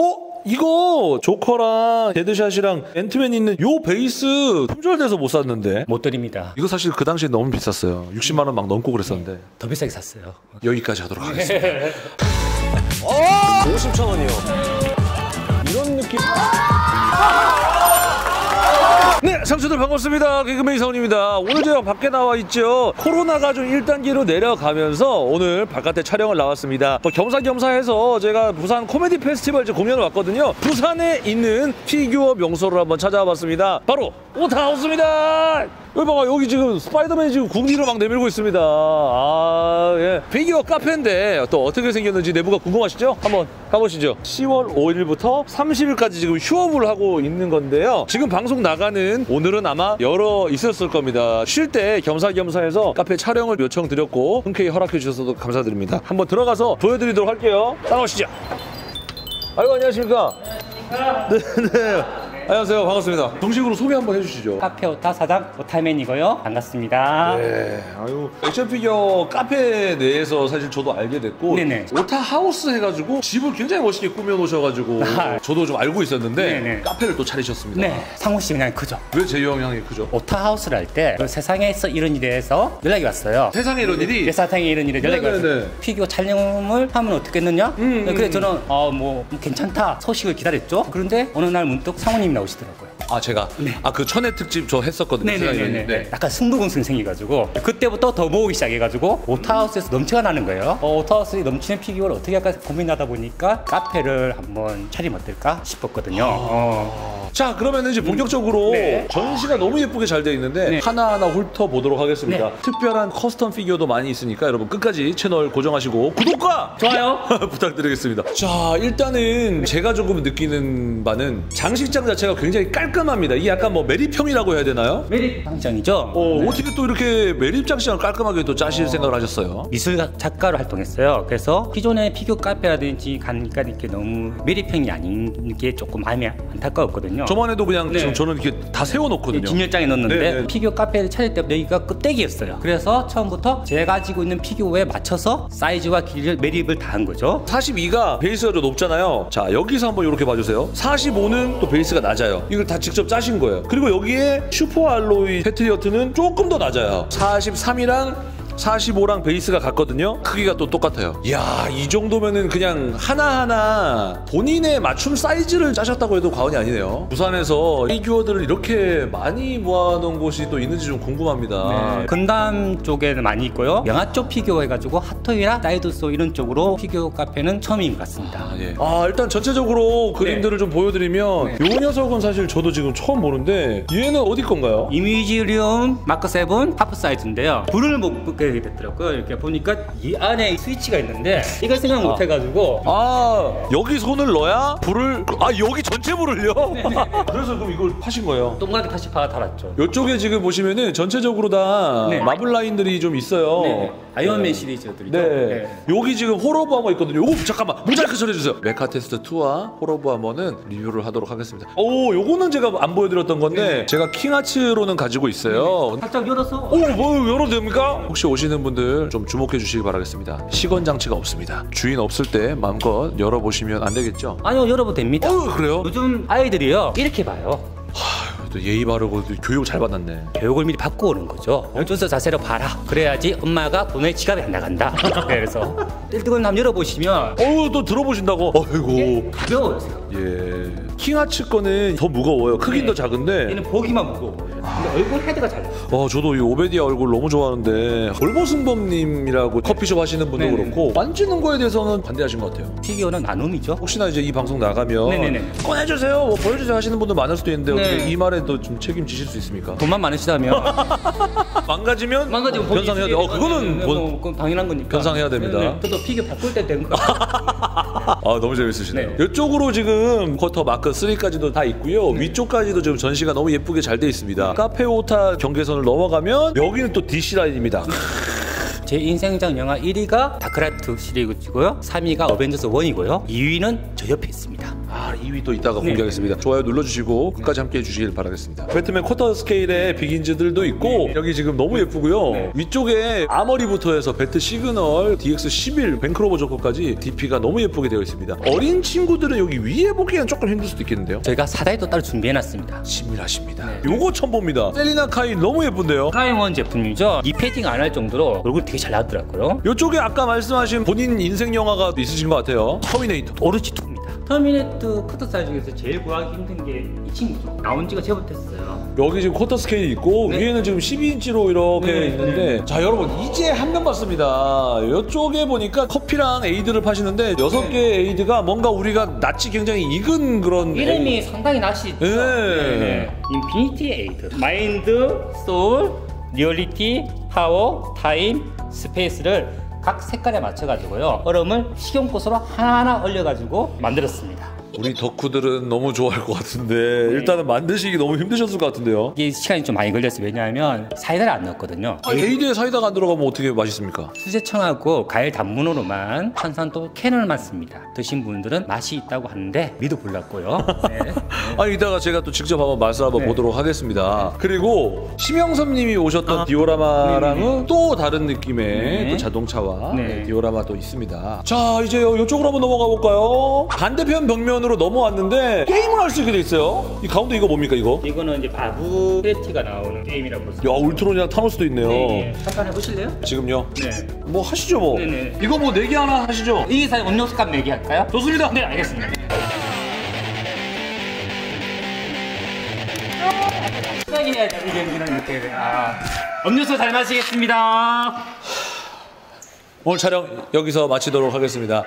어? 이거 조커랑 데드샷이랑 앤트맨 있는 요 베이스 품절돼서 못 샀는데 못 드립니다. 이거 사실 그 당시에 너무 비쌌어요 60만 원 막 넘고 그랬었는데 더 비싸게 샀어요. 여기까지 하도록 하겠습니다 50천 원이요. 이런 느낌. 네, 상추들 반갑습니다. 개그맨 이상훈입니다. 오늘 제가 밖에 나와 있죠. 코로나가 좀 1단계로 내려가면서 오늘 바깥에 촬영을 나왔습니다. 뭐 겸사겸사해서 제가 부산 코미디 페스티벌 공연을 왔거든요. 부산에 있는 피규어 명소를 한번 찾아봤습니다. 바로 오타하우스입니다. 여기 봐봐 여기 지금 스파이더맨이 지금 궁디를 막 내밀고 있습니다. 아 예. 피규어 카페인데 또 어떻게 생겼는지 내부가 궁금하시죠? 한번 가보시죠. 10월 5일부터 30일까지 지금 휴업을 하고 있는 건데요. 지금 방송 나가는 오늘은 아마 열어 있었을 겁니다. 쉴 때 겸사겸사해서 카페 촬영을 요청드렸고 흔쾌히 허락해 주셔서 감사드립니다. 한번 들어가서 보여드리도록 할게요. 따라오시죠. 아이고 안녕하십니까? 네, 네. 안녕하세요. 반갑습니다. 정식으로 소개 한번 해주시죠. 카페 오타 사장 오타맨이고요. 반갑습니다. 네, 아유 액션 피규어 카페 내에서 사실 저도 알게 됐고 네네. 오타 하우스 해가지고 집을 굉장히 멋있게 꾸며 놓으셔가지고 아. 저도 좀 알고 있었는데 네네. 카페를 또 차리셨습니다. 네, 상훈 씨 영향 크죠. 왜 제 영향이 크죠? 오타 하우스를 할 때 세상에서 이런 일에 대해서 연락이 왔어요. 세상에 이런 일이 내 세상에 이런 일에 연락이 네네네. 왔어요. 피규어 촬영을 하면 어떻겠느냐? 음, 그래 음. 저는 어, 뭐 괜찮다 소식을 기다렸죠. 그런데 어느 날 문득 상훈님이 나오시더라고요. 아 제가 아그 천혜 특집 저 했었거든요. 이런 일. 네. 네네네. 네. 약간 승부근성 생겨가지고 그때부터 더 모으기 시작해가지고 오타하우스에서 넘치가 나는 거예요. 어, 오타하우스에 넘치는 피규어를 어떻게 할까 고민하다 보니까 카페를 한번 차리면 어떨까 싶었거든요. 어. 자 그러면 이제 본격적으로 네. 전시가 너무 예쁘게 잘 되어 있는데 네. 하나하나 훑어 보도록 하겠습니다. 네. 특별한 custom 피규어도 많이 있으니까 여러분 끝까지 채널 고정하시고 구독과 좋아요. 부탁드리겠습니다. 자, 일단은 제가 조금 느끼는 바는 장식장 자체가 굉장히 깔끔합니다. 이게 약간 뭐 매립형이라고 해야 되나요? 매립장이죠. 어, 어떻게 또 이렇게 매립 장식을 깔끔하게 또 짜실 생각을 하셨어요? 미술 작가로 활동했어요. 그래서 기존의 피규어 카페라든지 가니까 이렇게 너무 매립형이 아닌 게 조금 마음이 안타까웠거든요. 저번에도 그냥 네. 지금 저는 이렇게 다 세워놓거든요. 진열장에 넣었는데 네, 네. 피규어 카페를 차릴 때 여기가 껍데기였어요. 그래서 처음부터 제가 가지고 있는 피규어에 맞춰서 사이즈와 길이를 매립을 다 한 거죠. 42가 베이스가 좀 높잖아요. 자, 여기서 한번 이렇게 봐주세요. 45는 또 베이스가 낮 아요. 이걸 다 직접 짜신 거예요. 그리고 여기에 슈퍼 알로이 패트리어트는 조금 더 낮아요. 43이랑 45랑 베이스가 같거든요. 크기가 또 똑같아요. 이야, 이 정도면은 그냥 하나하나 본인의 맞춤 사이즈를 짜셨다고 해도 과언이 아니네요. 부산에서 피규어들을 이렇게 많이 모아놓은 곳이 또 있는지 좀 궁금합니다. 네. 건담 쪽에는 많이 있고요. 영화 쪽 피규어 해가지고 핫토이랑 사이드쇼 이런 쪽으로 피규어 카페는 처음인 것 같습니다. 아, 예. 아, 일단 전체적으로 그림들을 좀 보여드리면 네. 요 녀석은 사실 저도 지금 처음 보는데 얘는 어디 건가요? 이매지나리움 마크 7 half 사이즈인데요. 불을 못 끄게 됐더라고요. 이렇게 보니까 이 안에 스위치가 있는데 이걸 생각 못 해가지고 아 여기 손을 넣어야 불을 아 여기 전체 불을요? 그래서 그럼 이걸 파신 거예요? 동그랗게 다시 파 달았죠. 이쪽에 지금 보시면은 전체적으로 다 네. 마블 라인들이 좀 있어요. 네. 아이언맨 시리즈들이죠. 네. 여기 지금 Hall of Armor 있거든요. 요거 잠깐만 모자이크 처리해주세요. 메카 테스트 2와 Hall of Armor는 리뷰를 하도록 하겠습니다. 오, 요거는 제가 안 보여드렸던 건데 네. 제가 킹아츠로는 가지고 있어요. 살짝 열어서 오, 뭐 열어도 됩니까? 혹시 오시는 분들 좀 주목해 주시기 바라겠습니다. 시건 장치가 없습니다. 주인 없을 때 마음껏 열어보시면 안 되겠죠? 아니요 열어도 됩니다. 어, 그래요? 요즘 아이들이요 이렇게 봐요. 또 예의 바르고 교육 잘 받았네. 교육을 미리 받고 오는 거죠. 열중쉬어 자세로 봐라. 그래야지 엄마가 돈에 지갑이 안 나간다. 그래서 1등은 한번 열어보시면 어우, 또 들어보신다고? 어이구. 가벼워요. 예. 킹아츠 거는 더 무거워요. 크긴 네. 더 작은데. 얘는 보기만 무거워 보여요. 근데 얼굴 헤드가 잘 나요. 어, 저도 이 오베디아 얼굴 너무 좋아하는데 얼보승범님이라고 커피숍 하시는 분도 네네. 그렇고 만지는 거에 대해서는 반대하신 것 같아요. 피규어는 나눔이죠. 혹시나 이제 이 방송 나가면 네네네. 꺼내주세요, 뭐 보여주세요 하시는 분들 많을 수도 있는데 네. 어떻게 이 말에도 좀 책임지실 수 있습니까? 돈만 많으시다면 망가지면 망가지면 변상해야 돼. 어, 그거는 네, 뭐- 뭐, 그건 당연한 거니까. 변상해야 됩니다. 네, 네. 저도 피규어 바꿀 때 된 거. 아 너무 재밌으시네요. 네. 이쪽으로 지금 quarter 마크 3까지도 다 있고요. 네. 위쪽까지도 지금 전시가 너무 예쁘게 잘 돼 있습니다. 카페 오타 경계선을 넘어가면 여기는 또 DC 라인입니다. 제 인생작 영화 1위가 다크나이트 시리즈고요. 3위가 어벤져스 1이고요. 2위는 저 옆에 있습니다. 아 2위 또 이따가 네. 공개하겠습니다. 좋아요 눌러주시고 끝까지 함께 해 주시길 바라겠습니다. 배트맨 quarter 스케일의 비긴즈들도 있고 여기 지금 너무 예쁘고요. 네. 위쪽에 armory부터 해서 Bat Signal, DX11, bank robber 조커까지 DP가 너무 예쁘게 되어 있습니다. 어린 친구들은 여기 위에 보기에는 조금 힘들 수도 있겠는데요. 저희가 사다리도 따로 준비해놨습니다. 치밀하십니다. 네. 요거 처음 봅니다. 셀리나 카일 너무 예쁜데요. 카이원 제품이죠. 이 패딩 안 할 정도로 얼굴 되게 잘 나왔더라고요. 요쪽에 아까 말씀하신 본인 인생 영화가 있으신 것 같아요. 터미네이터. 오르치 2입니다. 터미네이터 quarter 사이즈 중에서 제일 구하기 힘든 게 이 친구죠. 나온 지가 제법됐어요. 여기 지금 quarter scale이 있고 네. 위에는 지금 12인치로 이렇게 네, 있는데 자 여러분 이제 한 명 봤습니다 이쪽에 보니까 커피랑 에이드를 파시는데 여섯 네. 개의 에이드가 뭔가 우리가 낯이 굉장히 익은 그런 이름이 상당히 낯익죠. 네. Infinity 에이드. Mind, Soul, Reality, Power, Time, Space를 각 색깔에 맞춰 가지고요. 얼음을 식용꽃으로 하나하나 얼려 가지고 만들었습니다. 우리 덕후들은 너무 좋아할 것 같은데 일단은 만드시기 너무 힘드셨을 것 같은데요 이게 시간이 좀 많이 걸렸어요. 왜냐하면 사이다를 안 넣었거든요. 아, 에이드에 사이다가 안 들어가면 어떻게 맛있습니까? 수제청하고 과일 단문으로만 탄산도 캔을만 씁니다. 드신 분들은 맛이 있다고 하는데 믿어 볼랐고요. 네. 아 이따가 제가 또 직접 한번 맛을 한번 네. 보도록 하겠습니다. 그리고 심영섭님이 오셨던 디오라마랑은 네네네. 또 다른 느낌의 네. 또 자동차와 네. 네, 디오라마 또 있습니다. 자 이제 이쪽으로 한번 넘어가 볼까요? 반대편 벽면 으로 넘어왔는데 게임을 할 수 있게 돼 있어요. 이 가운데 이거 뭡니까 이거? 이거는 이제 바부 크레티가 나오는 게임이라고 볼수 야 울트론이랑 타노스도 있네요. 네. 잠깐 해보실래요? 지금요? 네. 뭐 하시죠 뭐. 네네. 이거 뭐 내기 하나 하시죠. 이 사이 음료수 값 내기 할까요? 좋습니다. 네, 알겠습니다. 이렇게 아 음료수 잘 마시겠습니다. 오늘 촬영 여기서 마치도록 하겠습니다.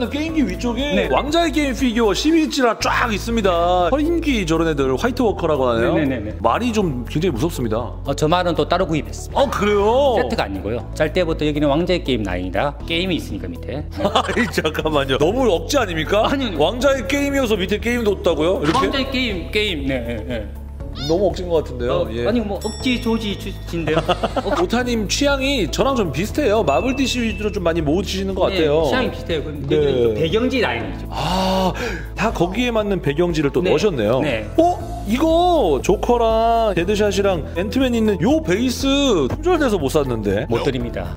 일단은 게임기 위쪽에 네. 왕좌의 게임 피규어 12인치라 쫙 있습니다. 허인기 저런 애들 화이트 워커라고 하네요. 네네네네. 말이 좀 굉장히 무섭습니다. 어, 저 말은 또 따로 구입했습니다. 어 그래요? 세트가 아니고요. 짤 때부터 여기는 왕좌의 게임 라인이다. 게임이 있으니까 밑에. 아니 잠깐만요. 너무 억지 아닙니까? 아니요. 왕좌의 게임이어서 밑에 게임도 없다고요? 이렇게? 왕좌의 게임 게임 네. 네, 네. 너무 억지인 것 같은데요. 어, 예. 아니 뭐 억지 조지 주신데요. 오타님 취향이 저랑 좀 비슷해요. 마블 DC 위주로 좀 많이 모으시는 것 같아요. 네, 취향이 비슷해요. 그 네. 배경지 라인이죠. 아, 다 거기에 맞는 배경지를 또 네. 넣으셨네요. 네. 어? 이거 조커랑 데드샷이랑 앤트맨 있는 요 베이스 품절돼서 못 샀는데. 못 드립니다.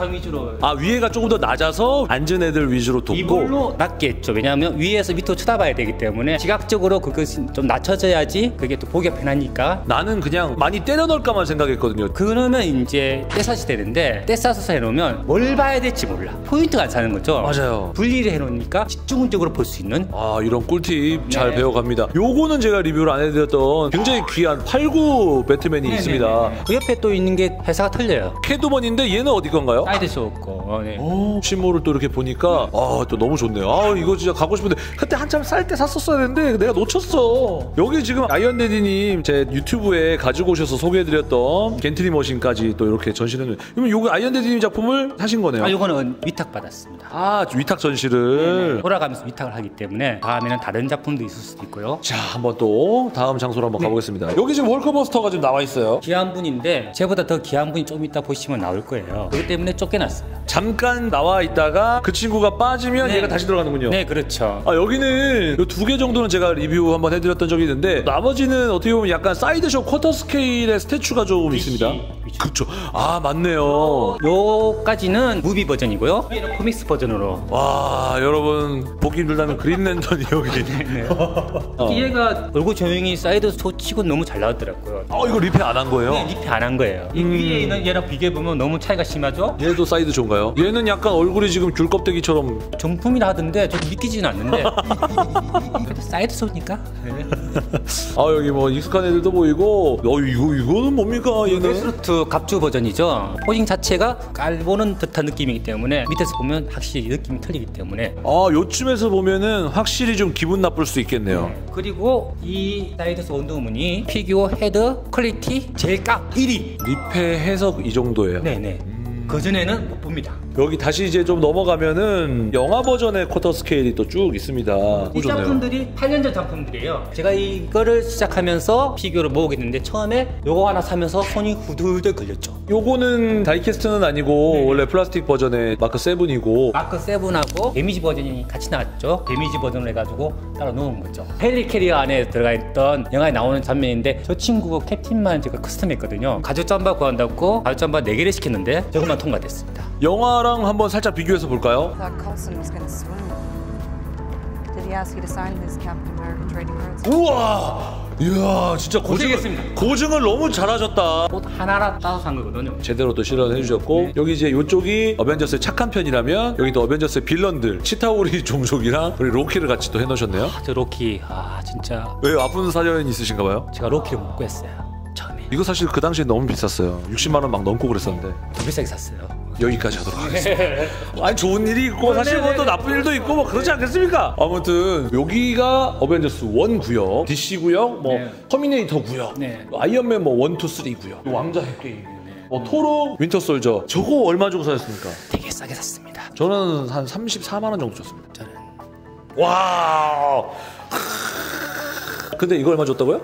자성 위주로 아 위에가 조금 더 낮아서 앉은 애들 위주로 돕고 이걸로 낮겠죠. 왜냐하면 위에서 밑으로 쳐다봐야 되기 때문에 시각적으로 그것이 좀 낮춰져야지 그게 또 보기가 편하니까. 나는 그냥 많이 때려 넣을까만 생각했거든요. 그러면 이제 떼샷이 되는데 떼샷을 해놓으면 뭘 봐야 될지 몰라. 포인트가 안 사는 거죠. 맞아요. 분리를 해놓으니까 집중적으로 볼 수 있는 아 이런 꿀팁 잘 네. 배워갑니다. 요거는 제가 리뷰를 안 해드렸던 굉장히 귀한 89 배트맨이 있습니다. 네네네. 그 옆에 또 있는 게 회사가 틀려요. 캣우먼인데 얘는 어디 건가요? 사이드쇼 없고. 어, 네. 오, 실물을 또 이렇게 보니까 아 또 너무 좋네요. 아 이거 진짜 가고 싶은데 그때 한참 쌀 때 샀었어야 되는데 내가 놓쳤어. 여기 지금 아이언데디님 제 유튜브에 가지고 오셔서 소개해드렸던 gantry machine까지 또 이렇게 전시는. 그러면 요거 아이언데디님 작품을 사신 거네요. 아, 이거는 위탁 받았습니다. 아 위탁 전시를. 돌아가면서 위탁을 하기 때문에 다음에는 다른 작품도 있을 수도 있고요. 자 한번 또 다음 장소로 한번 가보겠습니다. 여기 지금 헐크버스터가 지금 나와 있어요. 귀한 분인데 제보다 더 귀한 분이 좀 이따 보시면 나올 거예요. 그렇기 때문에 쫓겨났어요. 잠깐 나와 있다가 그 친구가 빠지면 네. 얘가 다시 들어가는군요. 네, 그렇죠. 아 여기는 두 개 정도는 제가 리뷰 한번 해드렸던 적이 있는데 나머지는 어떻게 보면 약간 사이드쇼 quarter scale의 statue가 좀 있습니다. 위치. 그렇죠. 아 맞네요. 요까지는 movie 버전이고요. comics 버전으로. 와 여러분 보기 힘들다면 그린랜턴이 여기. 네. 어. 얘가 얼굴 조명이 사이드쇼치고 너무 잘 나왔더라고요. 어 이거 리페 안 한 거예요? 네, 리페 안 한 거예요. 이 음. 위에 있는 얘랑 비교해 보면 너무 차이가 심하죠? 얘도 사이드쇼인가요? 얘는 약간 얼굴이 지금 귤 껍데기처럼. 정품이라 하던데 좀 믿기지는 않는데. 그래도 사이드쇼니까. 네. 아 여기 뭐 익숙한 애들도 보이고. 어 이거 이거는 뭡니까 얘는? 데스스트록 갑주 버전이죠. posing 자체가 깔보는 듯한 느낌이기 때문에 밑에서 보면 확실히 느낌이 틀리기 때문에 아 요쯤에서 보면은 확실히 좀 기분 나쁠 수 있겠네요. 그리고 이 사이드쇼 원더우먼이 피규어 헤드 퀄리티 제일 깍 1위. 리페 해석 이 정도예요. 네네. 그 전에는 못 봅니다. 여기 다시 이제 좀 넘어가면은 영화 버전의 quarter scale이 또 쭉 있습니다. 이 좋네요. 작품들이 8년 전 작품들이에요. 제가 이거를 시작하면서 피규어를 모으게 됐는데 처음에 요거 하나 사면서 손이 후들들 떨렸죠. 요거는 die-cast는 아니고 원래 플라스틱 버전의 마크 7이고 마크 7하고 데미지 버전이 같이 나왔죠. 데미지 버전을 해가지고 따로 넣은 거죠. 헬리 캐리어 안에 들어가 있던 영화에 나오는 장면인데 저 친구 캡틴만 제가 custom했거든요. 가죽 잠바 구한다고 가죽 잠바 4개를 시켰는데 저것만 통과됐습니다. 영화랑 한번 살짝 비교해서 볼까요? 우와! 이야 진짜 고증을. 고증을 너무 잘하셨다. 옷 하나하나 따서 산 거거든요. 제대로 또 실현해 주셨고 여기 이제 이쪽이 어벤져스의 착한 편이라면 여기 또 어벤져스의 빌런들 치타우리 종족이랑 우리 로키를 같이 또 해놓으셨네요. 아, 저 로키 아 진짜 왜 아픈 사연이 있으신가 봐요? 제가 로키를 못 구했어요. 처음에 이거 사실 그 당시에 너무 비쌌어요. 60만 원 막 넘고 그랬었는데 더 비싸게 샀어요. 여기까지 하도록 하겠습니다. 아니 좋은 일이 있고 사실 뭐 또 나쁜 일도 있고 뭐 그렇지 않겠습니까? 아무튼 여기가 어벤져스 1 구역, DC 구역, 뭐 네. 터미네이터 구역, 네. 아이언맨 뭐 1, 2, 3 구역, 왕좌의 게임, 뭐 토르, 윈터 솔저 저거 얼마 주고 사셨습니까? 되게 싸게 샀습니다. 저는 한 34만 원 정도 줬습니다. 저는 와. 근데 이거 얼마 줬다고요?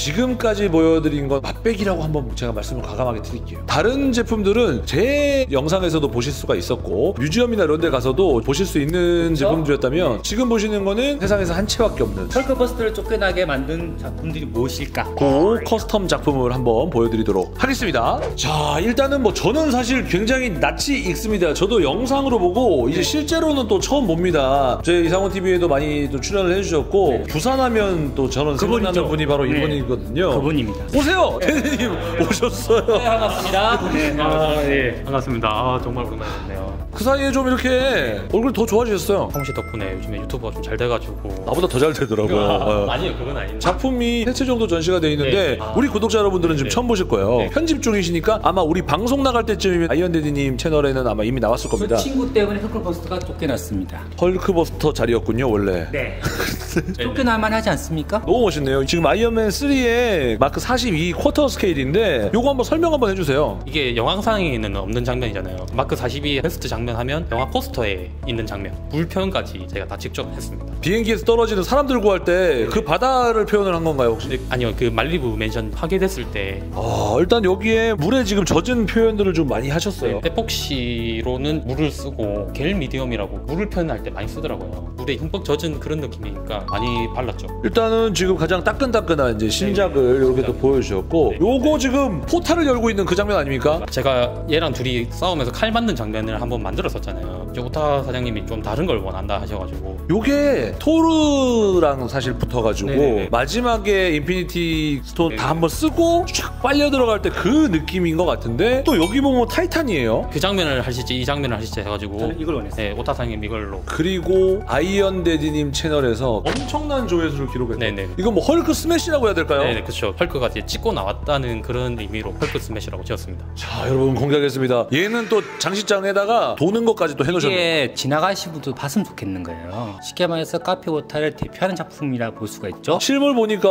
지금까지 보여드린 건 맛배기라고 한번 제가 말씀을 과감하게 드릴게요. 다른 제품들은 제 영상에서도 보실 수가 있었고 뮤지엄이나 이런 데 가서도 보실 수 있는 제품들이었다면 지금 보시는 거는 세상에서 한 채밖에 없는 헐크버스터를 쫓겨나게 만든 작품들이 무엇일까? 고 custom 작품을 한번 보여드리도록 하겠습니다. 자, 일단은 뭐 저는 사실 굉장히 낯이 익습니다. 저도 영상으로 보고 이제 실제로는 또 처음 봅니다. 저희 이상원 TV에도 많이 또 출연을 해주셨고 부산하면 또 저는 생각나는 그분이죠. 분이 바로 네. 이 분이거든요. 그분입니다. 오세요, 대리님 오셨어요. 반갑습니다. 네. 아, 예. 반갑습니다. 아, 정말 오랜만에 뵙네요. 그 사이에 좀 이렇게 얼굴 더 좋아지셨어요. 홍씨 덕분에 요즘에 유튜버가 좀 잘 돼가지고. 나보다 더 잘 되더라고요. 어. 아니요, 그건 아닌데. 작품이 세채 정도 전시가 돼 있는데 네. 아. 우리 구독자 여러분들은 지금 네. 처음 보실 거예요. 네. 편집 중이시니까 아마 우리 방송 나갈 때쯤이면 아이언데디님 채널에는 아마 이미 나왔을 겁니다. 그 친구 때문에 헐크버스터가 쫓겨났습니다. 헐크버스터 자리였군요 원래. 네. 쫓겨날만 하지 않습니까? 너무 멋있네요. 지금 아이언맨 3의 마크 42 quarter scale인데 요거 한번 설명 한번 해주세요. 이게 영화상에는 없는 장면이잖아요. 마크 42 퀘스트 장면 하면 영화 포스터에 있는 장면. 물 표현까지 제가 다 직접 했습니다. 비행기에서 떨어지는 사람들 구할 때 그 바다를 표현을 한 건가요 혹시? 근데 아니요, 그 말리부 맨션 파괴됐을 때 아 일단 여기에 물에 지금 젖은 표현들을 좀 많이 하셨어요. 에폭시로는 물을 쓰고 gel medium이라고 물을 표현할 때 많이 쓰더라고요. 물에 흠뻑 젖은 그런 느낌이니까 많이 발랐죠. 일단은 지금 가장 따끈따끈한 이제 신작을 이렇게 또 보여주셨고 요거 지금 포탈을 열고 있는 그 장면 아닙니까? 제가 얘랑 둘이 싸우면서 칼 맞는 장면을 한번 만들었었잖아요. 이제 오타 사장님이 좀 다른 걸 원한다 하셔가지고 요게 토르랑 사실 붙어가지고 네네네. 마지막에 인피니티 스톤 다 네네. 한번 쓰고 쫙 빨려 들어갈 때 그 느낌인 것 같은데 또 여기 보면 타이탄이에요. 그 장면을 하실지 이 장면을 하실지 해가지고 저는 이걸 원했어요. 네, 오타 사장님 이걸로 그리고 아이언 데디님 채널에서 엄청난 조회수를 기록했어요. 네네. 이건 뭐 헐크 스매시라고 해야 될까요? 네, 네, 그렇죠. 헐크가 이제 찍고 나왔다는 그런 의미로 헐크 스매시라고 지었습니다. 자 여러분 공개하겠습니다. 얘는 또 장식장에다가 도는 것까지 또 해놓으셨네요. 이게 지나가시는 분도 봤으면 좋겠는 거예요. 쉽게 말해서 카페 오타를 대표하는 작품이라 볼 수가 있죠. 실물 보니까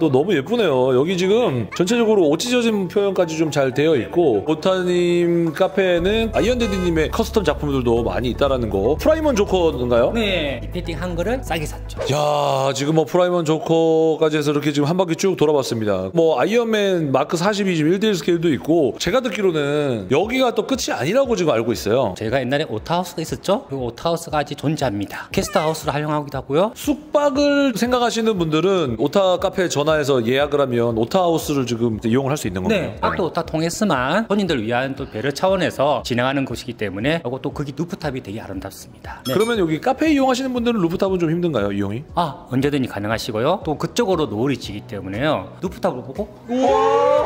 또 너무 예쁘네요. 여기 지금 전체적으로 옷 찢어진 표현까지 좀 잘 되어 있고 오타님 카페에는 아이언데디님의 custom 작품들도 많이 있다라는 거. 프라임원 조커인가요? 네. repainting 한 거를 싸게 샀죠. 야 지금 뭐 프라임원 조커까지 해서 이렇게 지금 한 바퀴 쭉 돌아봤습니다. 뭐 아이언맨 마크 42 지금 1대1 스케일도 있고 제가 듣기로는 여기가 또 끝이 아니라고 지금 알고 있어요. 저희가 옛날에 오타 하우스가 있었죠. 그 오타하우스가 아직 존재합니다. 게스트하우스로 활용하기도 하고요. 숙박을 생각하시는 분들은 오타 카페에 전화해서 예약을 하면 오타 하우스를 지금 이용을 할 수 있는 건가요? 네. 또 오타 통했으만 손님들 위한 또 배려 차원에서 진행하는 곳이기 때문에 그리고 또 거기 rooftop이 되게 아름답습니다. 네. 그러면 여기 카페 이용하시는 분들은 rooftop은 좀 힘든가요, 이용이? 아 언제든지 가능하시고요. 또 그쪽으로 노을이 지기 때문에요. rooftop을 보고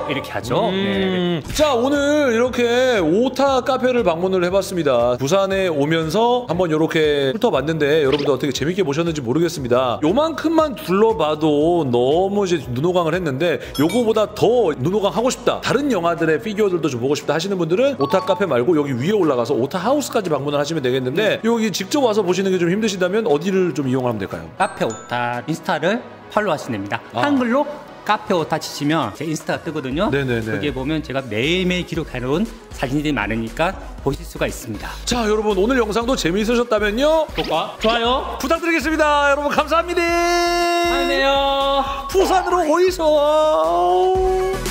이렇게 하죠. 네. 음. 자 오늘 이렇게 오타 카페를 방문을 해봤습니다 부산에 오면서 한번 이렇게 훑어봤는데 여러분들 어떻게 재밌게 보셨는지 모르겠습니다 요만큼만 둘러봐도 너무 이제 눈호강을 했는데 요거보다 더 눈호강 하고 싶다 다른 영화들의 피규어들도 좀 보고 싶다 하시는 분들은 오타 카페 말고 여기 위에 올라가서 오타 하우스까지 방문을 하시면 되겠는데 여기 직접 와서 보시는 게 좀 힘드시다면 어디를 좀 이용하면 될까요? 카페 오타 인스타를 팔로우 하시면 됩니다. 아. 한글로 카페 오타 치시면 제 인스타가 뜨거든요. 네네네. 거기에 보면 제가 매일매일 기록해놓은 사진들이 많으니까 보실 수가 있습니다. 자 여러분 오늘 영상도 재미있으셨다면요? 구독과 좋아요. 부탁드리겠습니다. 여러분 감사합니다. 안녕히 계세요. 부산으로 어디서